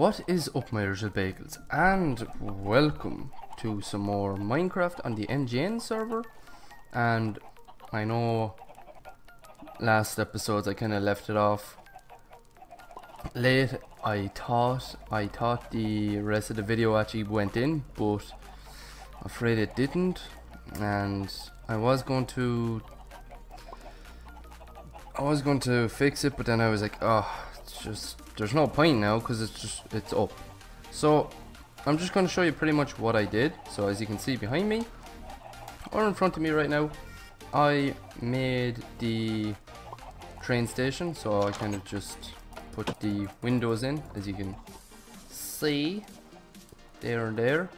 What is up my little bagels? And welcome to some more Minecraft on the MGN server. And I know last episodes I kind of left it off late. I thought I thought the rest of the video actually went in but I'm afraid it didn't. And I was going to I was going to fix it but then I was like oh it's just there's no point now because it's just it's up. So I'm just going to show you pretty much what I did. So as you can see behind me or in front of me right now I made the train station. So I kind of just put the windows in. As you can see there and there.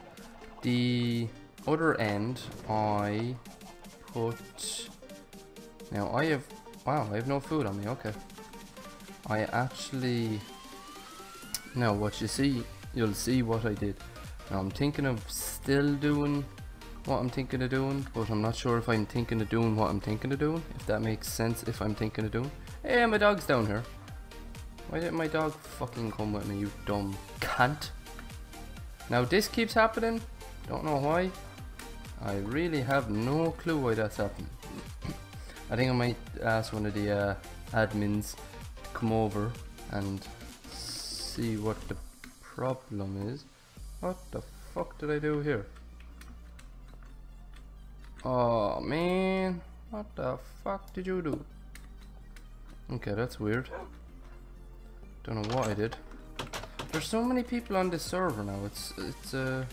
The other end I put now I have wow I have no food on me okay. I actually now what you see you'll see what I did. Now I'm thinking of still doing what I'm thinking of doing but I'm not sure if I'm thinking of doing what I'm thinking of doing if that makes sense if I'm thinking of doing. Hey my dog's down here. Why didn't my dog fucking come with me you dumb cunt? Now this keeps happening. Don't know why. I really have no clue why that's happening. I think I might ask one of the uh, admins to come over and see what the problem is what the fuck did I do here Oh man, what the fuck did you do? Okay, that's weird. Don't know what I did. There's so many people on this server now. It's it's a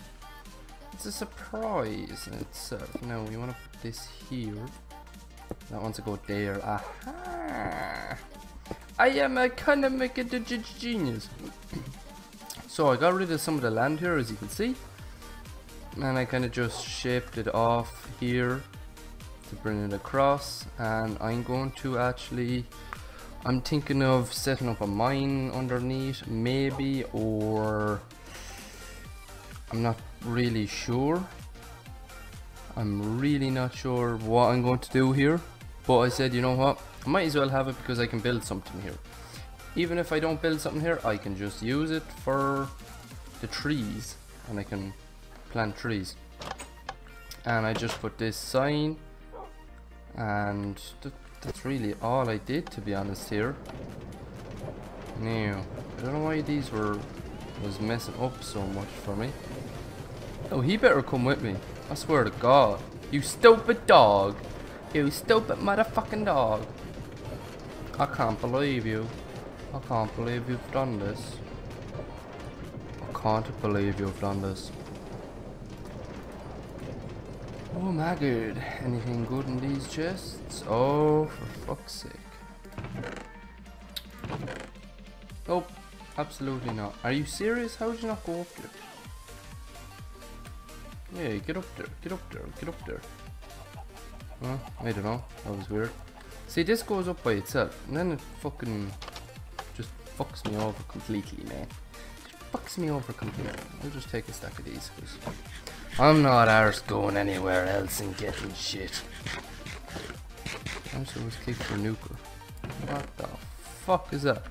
it's a surprise in itself. Now we want to put this here. That wants to go there. Aha! I am a kind of a genius. so I got rid of some of the land here, as you can see. And I kind of just shaped it off here to bring it across. And I'm going to actually I'm thinking of setting up a mine underneath maybe or I'm not really sure. I'm really not sure what I'm going to do here but I said you know what? I might as well have it because I can build something here. Even if I don't build something here I can just use it for the trees and I can plant trees. And I just put this sign and th that's really all I did to be honest here. Now I don't know why these were was messing up so much for me. Oh he better come with me. I swear to god. You stupid dog you stupid motherfucking dog I can't believe you I can't believe you've done this I can't believe you've done this Oh my god, anything good in these chests? Oh, for fuck's sake. Nope, absolutely not. Are you serious? How did you not go up there? Yeah, get up there, get up there, get up there. I don't know, that was weird. See, this goes up by itself, and then it fucking just fucks me over completely, man. Just fucks me over completely. I'll just take a stack of these, because I'm not arse going anywhere else and getting shit. I'm supposed to kick for nuker. What the fuck is that?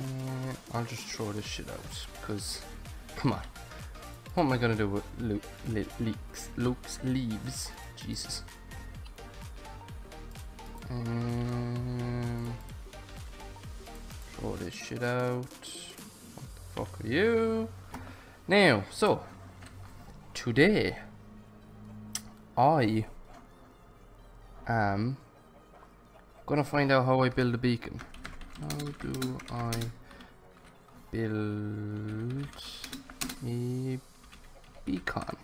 Uh, I'll just throw this shit out because, come on. What am I gonna do with Luke, leaks, Luke's leaves? Jesus. Um, this shit out. What the fuck are you? Now, so today I am gonna find out how I build a beacon. How do I build a beacon?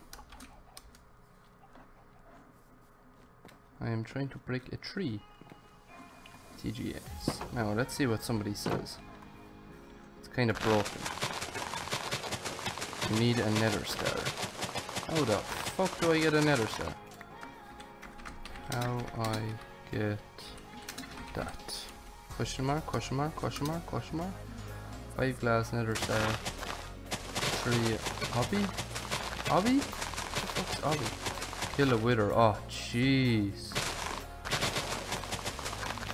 I am trying to break a tree. TGS. Now let's see what somebody says. It's kind of broken. You need a nether star. How the fuck do I get a nether star? How I get that? Question mark, question mark, question mark, question mark. Five glass nether star. Three hobby? Hobby? Kill a wither. Oh jeez.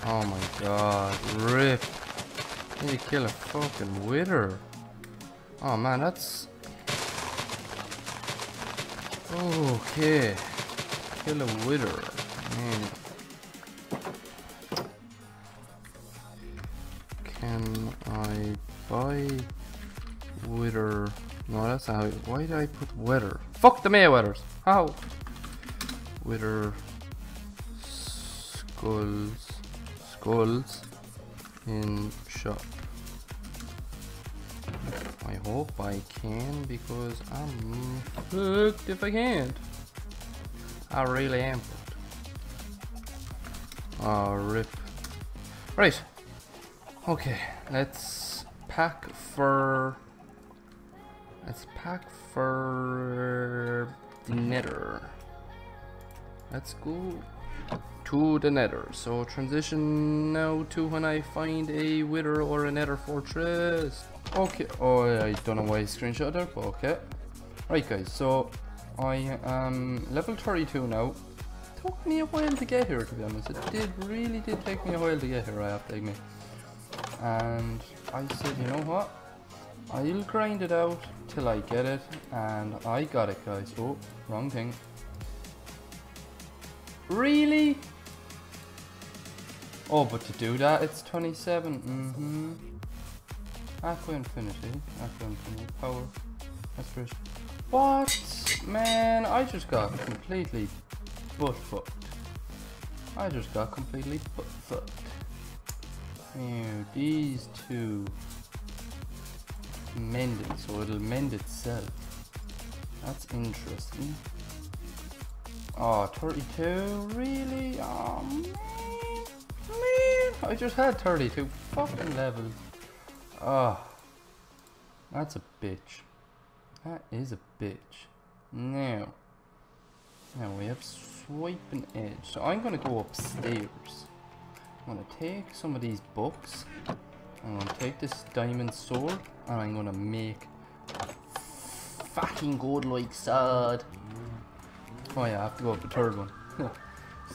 Oh my god. Rip. To kill a fucking wither. Oh man, that's... Okay. Kill a wither. Man. Can I buy wither? No, that's how. Why did I put weather? Fuck the Mayweathers! How? Weather. skulls skulls in shop. I hope I can because I'm fucked if I can't. I really am. Oh, rip. Right. Okay, let's pack for... Let's pack for the nether. Let's go to the nether. So transition now to when I find a wither or a nether fortress. Okay, oh I don't know why I screenshot there, but okay. Right guys, so I am level 32 now. Took me a while to get here to be honest. It did really did take me a while to get here, I have to admit. And I said, you know what? I'll grind it out till I get it, and I got it guys. Oh, wrong thing. Really? Oh, but to do that, it's 27. Mm-hmm. Aqua Affinity. Aqua Affinity. Power. Aspiration. What? Man, I just got completely butt fucked. I just got completely butt fucked. Ew, these two mended, so it'll mend itself. That's interesting. Ah, oh, 32? Really? Oh, man. Man, I just had 32 fucking levels. Oh, that's a bitch. That is a bitch. Now, now we have swiping edge. So I'm gonna go upstairs. I'm gonna take some of these books. I'm gonna take this diamond sword and I'm gonna make a fucking gold like sword. Oh yeah, I have to go up the third one.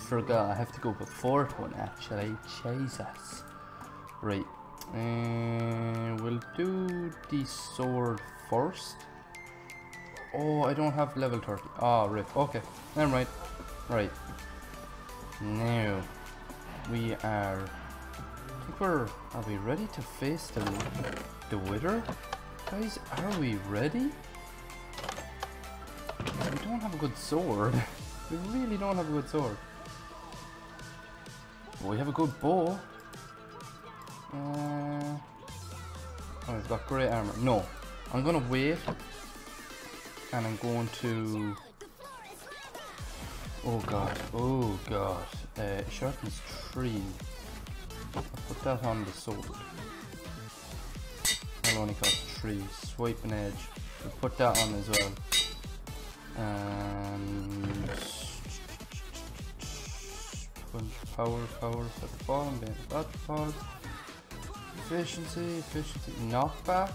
Forgot, I have to go up the fourth one actually. Jesus. Right. And we'll do the sword first. Oh, I don't have level 30. Ah, oh, rip. Okay, never mind. Right. Now, we are... Are we ready to face the, the wither? Guys, are we ready? We don't have a good sword. we really don't have a good sword. But we have a good bow. Uh, oh, it's got great armor. No, I'm gonna wait, and I'm going to. Oh god, oh god. Uh, sharpens tree. Put that on the sword. That'll only cost three. Swiping edge. We'll put that on as well. And power, power, set the bottom, then that part. Efficiency, efficiency, knockback,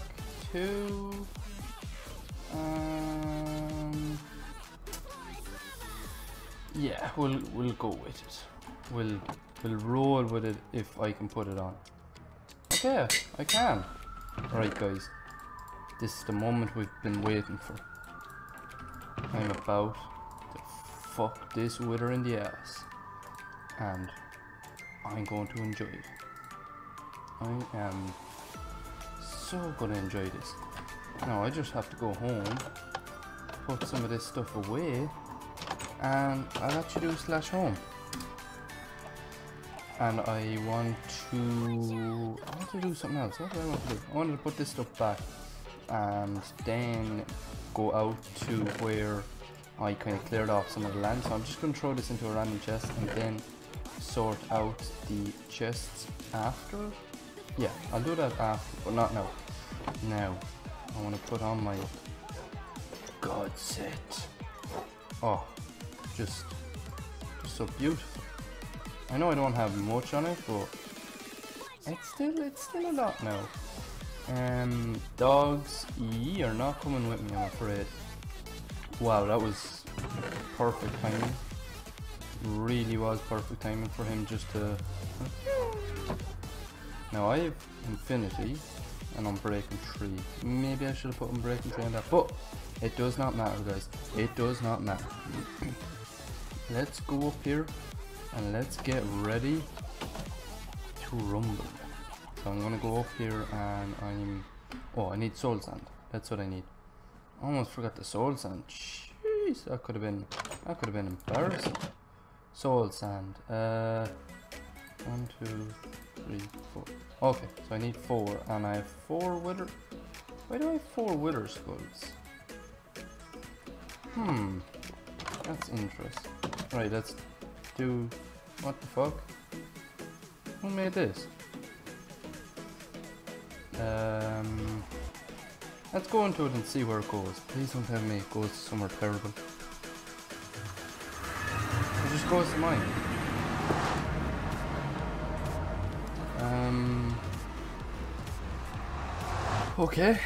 two. Um, yeah, we'll we'll go with it. We'll we'll roll with it if I can put it on. Okay, I can. Alright guys, this is the moment we've been waiting for. I'm about to fuck this wither in the ass. And I'm going to enjoy it. I am so gonna enjoy this. Now I just have to go home, put some of this stuff away, and I'll actually do slash home. And I want to, I want to do something else. What do I want to do? I wanted to put this stuff back and then go out to where I kind of cleared off some of the land. So I'm just going to throw this into a random chest and then sort out the chests after. Yeah, I'll do that after, but not now. Now, I want to put on my god set. Oh, just, just so beautiful. I know I don't have much on it, but it's still, it's still a lot now. Um, dogs, ye are not coming with me, I'm afraid. Wow, that was perfect timing. Really was perfect timing for him just to... Now I have Infinity and Unbreaking 3. Maybe I should have put Unbreaking 3 on that, but it does not matter guys. It does not matter. let's go up here and let's get ready to rumble. So I'm gonna go up here and I'm... Oh, I need soul sand. That's what I need. Almost forgot the soul sand. Jeez, that could have been... That could have been embarrassing. Soul sand. Uh... One, two, three, four. Okay, so I need four, and I have four wither. Why do I have four wither skulls? Hmm, that's interesting. Right, let's do. What the fuck? Who made this? Um, let's go into it and see where it goes. Please don't tell me it goes somewhere terrible. It just goes to mine. Um. Okay.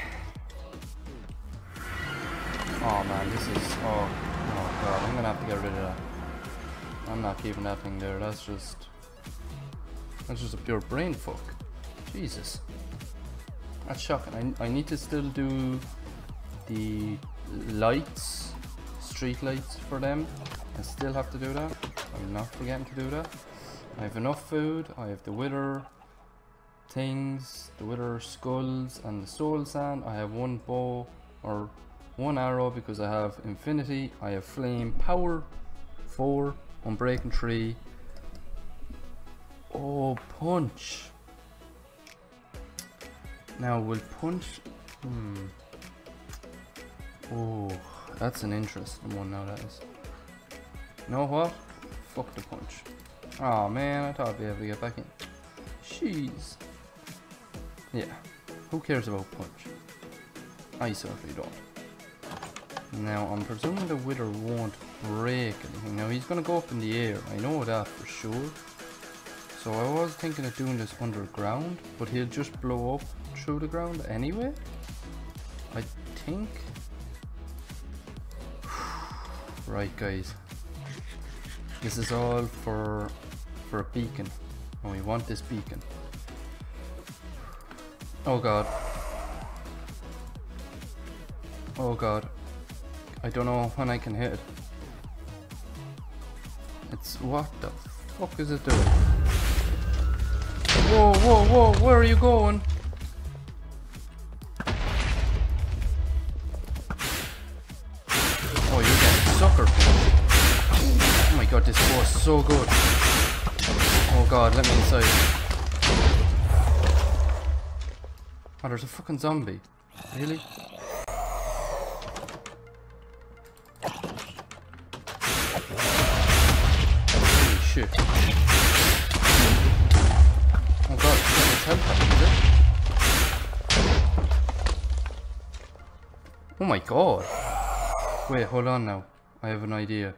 Oh man, this is. Oh, oh god, I'm gonna have to get rid of that. I'm not keeping that thing there. That's just. That's just a pure brain fuck. Jesus. That's shocking. I, I need to still do the lights, street lights for them. I still have to do that. I'm not forgetting to do that. I have enough food. I have the wither things, the wither skulls and the soul sand. I have one bow or one arrow because I have infinity. I have flame power, four, unbreaking three. Oh, punch. Now we'll punch. Hmm. Oh, that's an interesting one now. That is. Know what? Fuck the punch. Oh man, I thought I'd be able to get back in. Jeez. Yeah, who cares about punch? I certainly don't. Now, I'm presuming the wither won't break anything. Now, he's going to go up in the air. I know that for sure. So I was thinking of doing this underground, but he'll just blow up through the ground anyway. I think. right, guys. This is all for for a beacon. And we want this beacon. Oh god. Oh god. I don't know when I can hit it. It's what the fuck is it doing? Whoa, whoa, whoa, where are you going? Oh, you're getting sucker. Oh my god, this was so good. Oh god, let me inside. Oh, there's a fucking zombie. Really? Oh god, it's is it? Oh my god. Wait, hold on now. I have an idea.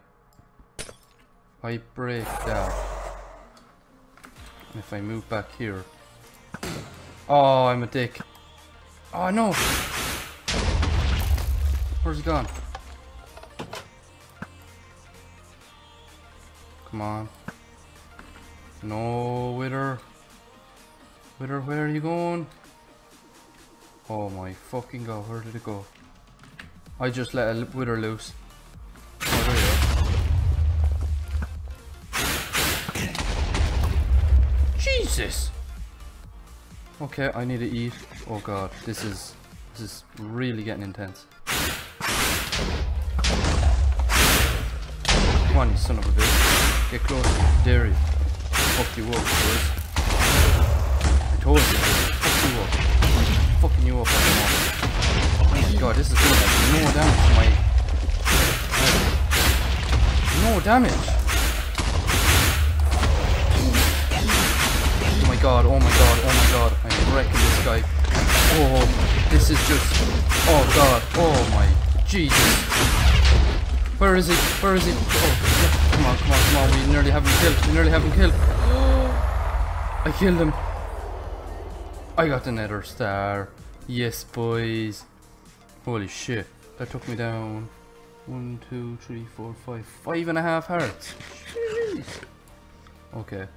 I break that. If I move back here. Oh, I'm a dick. Oh no! Where's he gone? Come on. No, Wither. Wither, where are you going? Oh my fucking god, where did it go? I just let a Wither loose. Oh, Jesus! Okay, I need to eat. Oh god, this is this is really getting intense. Come on, you son of a bitch. Get closer. Dare you. Fuck you up, boys. I told you, fuck you up. I'm fucking you up at the moment. Oh my god, this is doing like no damage to my... No damage! Oh my god, oh my god, oh my god, I'm wrecking this guy. Oh, this is just, oh god, oh my, Jesus. Where is he? Where is he? Oh, yeah. come on, come on, come on, we nearly have him killed, we nearly have him killed. I killed him. I got the nether star. Yes, boys. Holy shit, that took me down. One, two, three, four, five, five and a half hearts. Jeez. Okay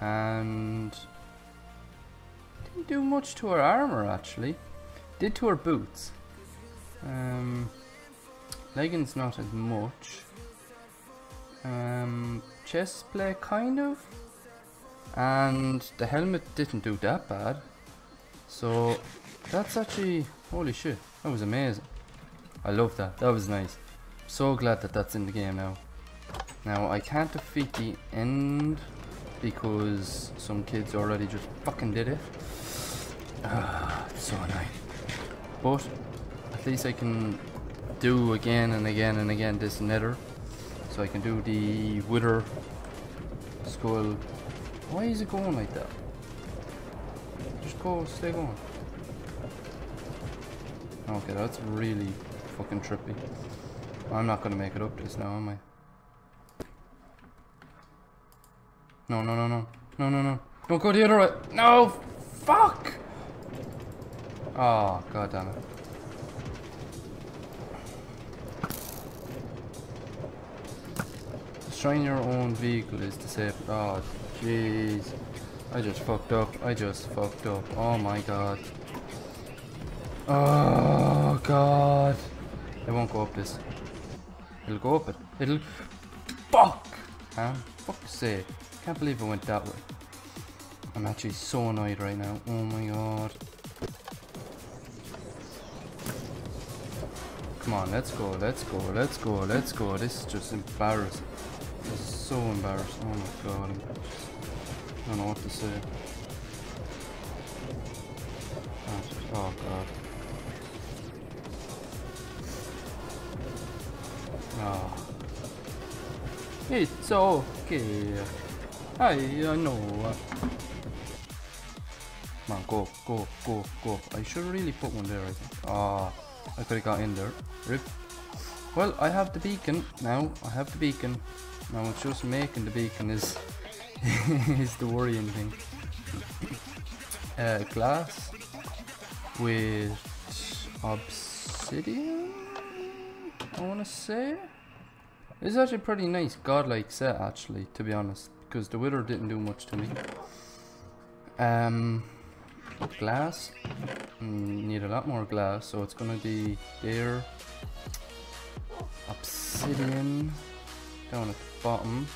and Didn't do much to her armor actually. Did to her boots. Um, leggings not as much. Um, chest plate kind of. And the helmet didn't do that bad. So that's actually holy shit. That was amazing. I love that. That was nice. So glad that that's in the game now. Now I can't defeat the end because some kids already just fucking did it. Ah, so annoying. But at least I can do again and again and again this nether. So I can do the wither skull. Why is it going like that? Just go, stay going. Okay, that's really fucking trippy. I'm not gonna make it up this now, am I? No, no, no, no. No, no, no. Don't go the other way. No! Fuck! Ah, oh, god damn it. Destroying your own vehicle is disabled. Oh, jeez. I just fucked up. I just fucked up. Oh my god. Oh god. It won't go up this. It'll go up it. It'll... Fuck! Huh? Fuck's sake. Can't believe it went that way. I'm actually so annoyed right now. Oh my god. Come on, let's go, let's go, let's go, let's go. This is just embarrassing. So embarrassing. Oh my god. I don't know what to say. Oh god. Oh. It's okay. I, I know. Come on, go, go, go, go. I should really put one there, I think. Ah, I could have got in there. Rip. Well, I have the beacon now. I have the beacon. Now it's just making the beacon is is the worrying thing. Uh, glass with obsidian. I want to say. It's actually pretty nice godlike set actually, to be honest because the wither didn't do much to me. Um, glass. Mm, need a lot more glass, so it's gonna be there. Obsidian down at the bottom.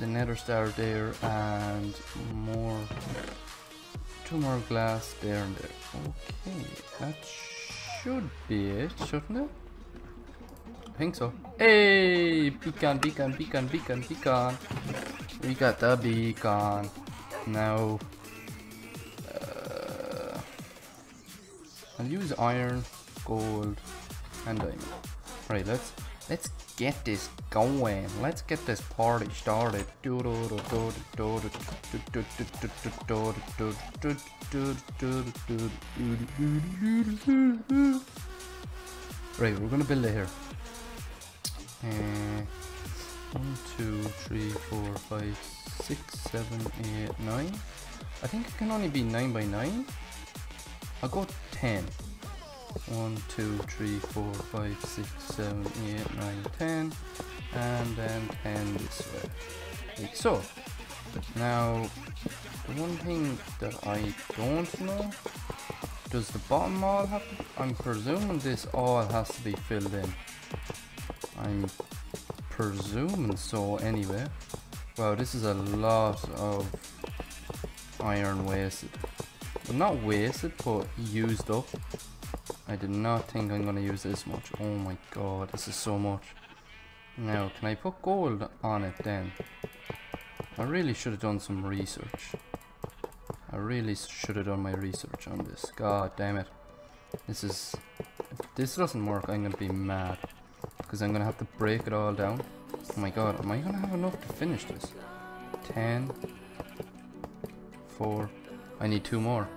The nether star there, and more. Two more glass there and there. Okay, that should be it, shouldn't it? I think so. Hey, beacon, beacon, beacon, beacon, beacon. We got the beacon. Now, uh, I'll use iron, gold, and diamond. Right, let's let's get this going. Let's get this party started. Right, we're gonna build it here. Uh, one, two, three, four, five, six, seven, eight, nine. I think it can only be nine by nine. I'll go ten. One, two, three, four, five, six, seven, eight, nine, ten, and then ten this way, like so. Now, the one thing that I don't know, does the bottom all have to, I'm presuming this all has to be filled in. I'm presuming so anyway. Wow, this is a lot of iron wasted. Well, not wasted, but used up. I did not think I'm going to use this much. Oh my god, this is so much. Now, can I put gold on it then? I really should have done some research. I really should have done my research on this. God damn it. This is... If this doesn't work, I'm going to be mad because I'm gonna have to break it all down. Oh my god, am I gonna have enough to finish this? 10, 4, I need two more.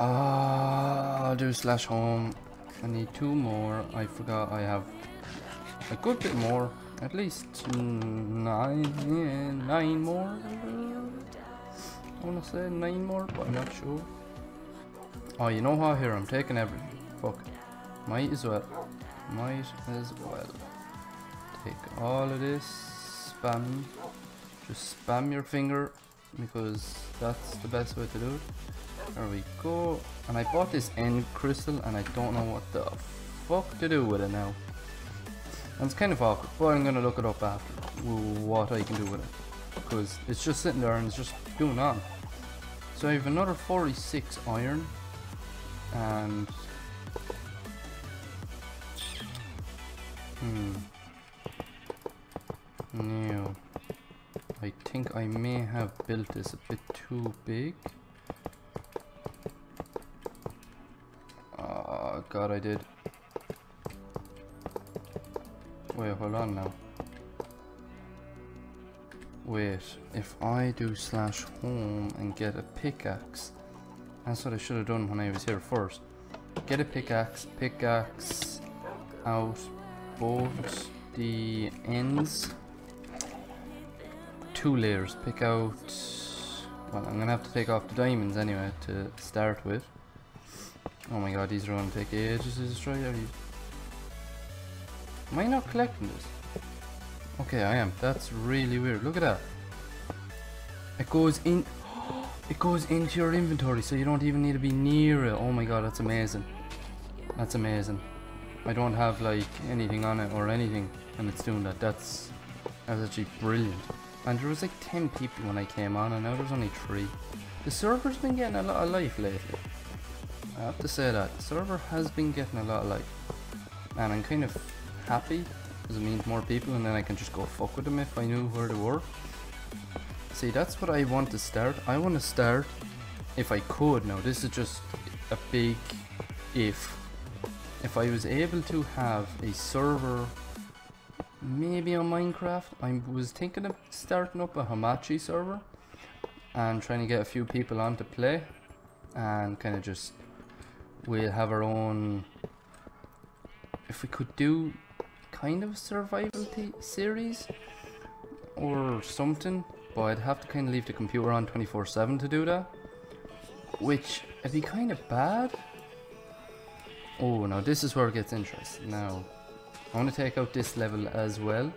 Ah, I'll do slash home. I need two more. I forgot I have a good bit more. At least nine, nine more. I wanna say nine more, but I'm not sure. Oh, you know how here I'm taking everything. Fuck. Might as well. Might as well. Take all of this. Spam. Just spam your finger because that's the best way to do it. There we go. And I bought this end crystal and I don't know what the fuck to do with it now. And it's kind of awkward, but I'm gonna look it up after what I can do with it. Because it's just sitting there and it's just doing on. So I have another 46 iron and hmm no I think I may have built this a bit too big oh god I did wait hold on now wait if I do slash home and get a pickaxe that's what I should have done when I was here first get a pickaxe pickaxe out both the ends two layers. Pick out... Well, I'm gonna have to take off the diamonds anyway to start with. Oh my god, these are gonna take ages to destroy. Are you... Am I not collecting this? Okay, I am. That's really weird. Look at that. It goes in... It goes into your inventory, so you don't even need to be near it. Oh my god, that's amazing. That's amazing. I don't have like anything on it or anything, and it's doing that. That's that's actually brilliant. And there was like 10 people when I came on and now there's only 3. The server's been getting a lot of life lately. I have to say that. The server has been getting a lot of life. And I'm kind of happy because it means more people and then I can just go fuck with them if I knew where they were. See, that's what I want to start. I want to start, if I could now, this is just a big if. If I was able to have a server maybe on Minecraft. I was thinking of starting up a Hamachi server and trying to get a few people on to play and kind of just we'll have our own if we could do kind of survival series or something but I'd have to kind of leave the computer on 24-7 to do that which it'd be kind of bad oh now this is where it gets interesting now I want to take out this level as well.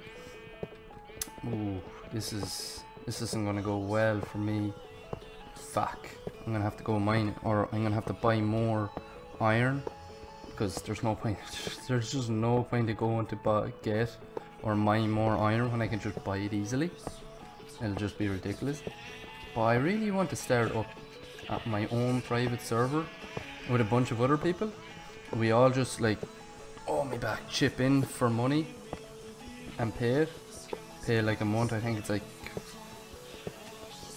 Ooh, this is this isn't gonna go well for me. Fuck. I'm gonna have to go mine or I'm gonna have to buy more iron because there's no point there's just no point to go into buy, get or mine more iron when I can just buy it easily. It'll just be ridiculous. But I really want to start up at my own private server with a bunch of other people. We all just like oh me back chip in for money and pay it pay like a month I think it's like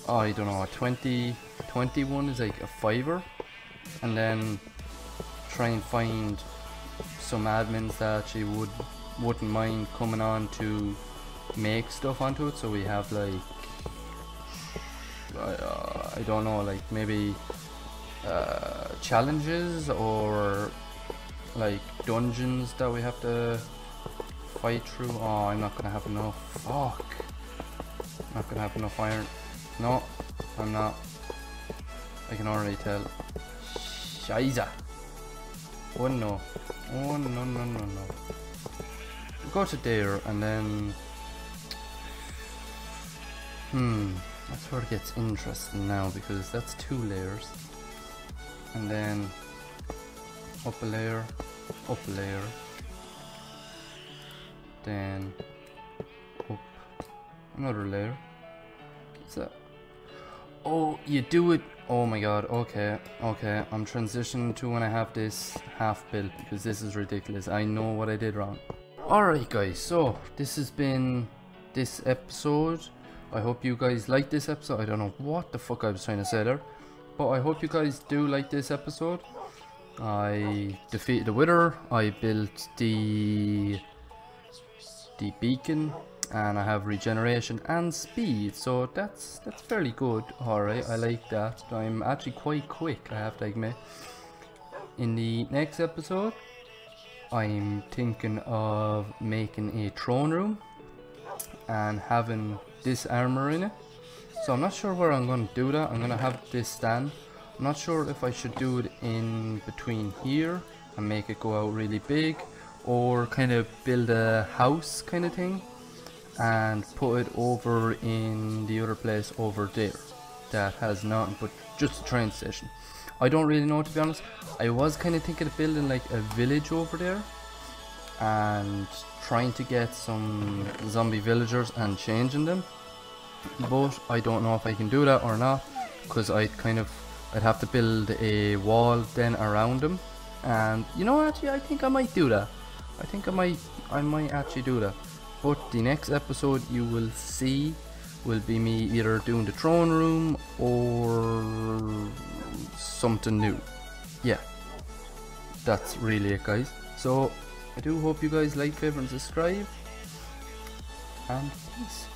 oh I don't know 20 21 is like a fiver and then try and find some admins that actually would wouldn't mind coming on to make stuff onto it so we have like uh, I don't know like maybe uh, challenges or like dungeons that we have to fight through. Oh, I'm not gonna have enough. Fuck. Not gonna have enough iron. No, I'm not. I can already tell. Scheiße. Oh no. Oh no no no no. Go to there and then. Hmm. That's where it gets interesting now because that's two layers. And then up a layer, up a layer, then up another layer. That? Oh, you do it. Oh my god, okay, okay. I'm transitioning to when I have this half built because this is ridiculous. I know what I did wrong. Alright guys, so this has been this episode. I hope you guys like this episode. I don't know what the fuck I was trying to say there. But I hope you guys do like this episode. I defeated the Wither, I built the the beacon and I have regeneration and speed so that's that's fairly good. Alright I like that. I'm actually quite quick I have to admit. In the next episode I'm thinking of making a throne room and having this armor in it. So I'm not sure where I'm going to do that. I'm going to have this stand. I'm not sure if I should do it in between here and make it go out really big or kind of build a house kind of thing and put it over in the other place over there. that has nothing but just a train station. I don't really know to be honest. I was kind of thinking of building like a village over there and trying to get some zombie villagers and changing them but I don't know if I can do that or not because I kind of I'd have to build a wall then around them and you know actually I think I might do that I think I might I might actually do that but the next episode you will see will be me either doing the throne room or something new. Yeah. That's really it guys. So I do hope you guys like, favorite and subscribe. And peace